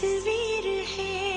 तस्वीर है।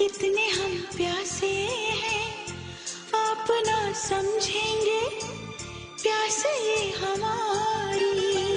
कितने हम प्यासे हैं। आप ना समझेंगे प्यासे हमारी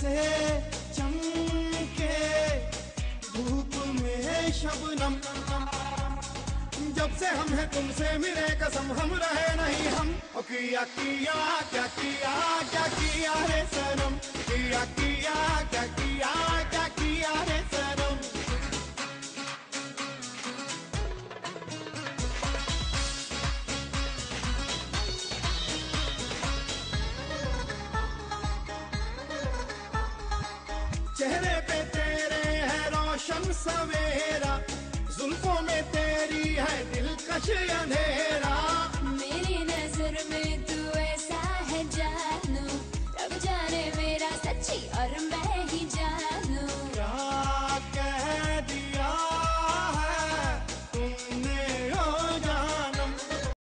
से चमके, धूप में शबनम जब से हम है तुमसे मिले कसम, हम रहे नहीं हम। ओ, किया किया, क्या किया क्या किया है सनम? किया किया, क्या चेहरे पे तेरे है रोशन सवेरा जुल्फों में तेरी है दिलकश अंधेरा।